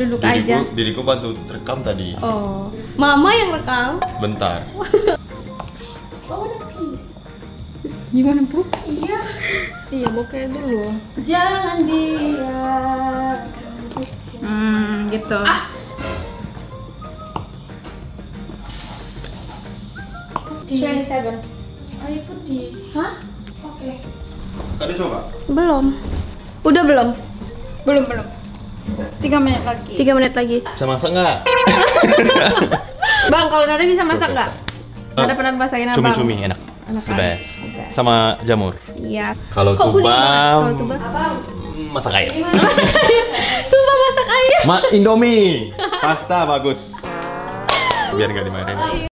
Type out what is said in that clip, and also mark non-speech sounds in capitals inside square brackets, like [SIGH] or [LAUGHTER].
duduk Diriku, aja. diriku bantu rekam tadi. Oh, mama yang rekam. Bentar. [LAUGHS] Gimana bu? Iya. Iya bokeh dulu. Jangan dia. Hmm, gitu. Twenty seven. Ayo putih. Hah? Oke. Kalian coba. Belum. Udah belum? Belum belum. Tiga menit lagi. Tiga menit lagi. Bisa masak nggak? [LAUGHS] Bang, kalau Nada bisa masak nggak? Nada pernah masakin apa? Cumi-cumi enak. Enak The best. Oke. Sama jamur. Iya. Kalau tubam, Kalau tubam? mm, masak ayam. [LAUGHS] Tuh masak ayam. Ma Indomie, pasta bagus. Biar nggak dimarahin.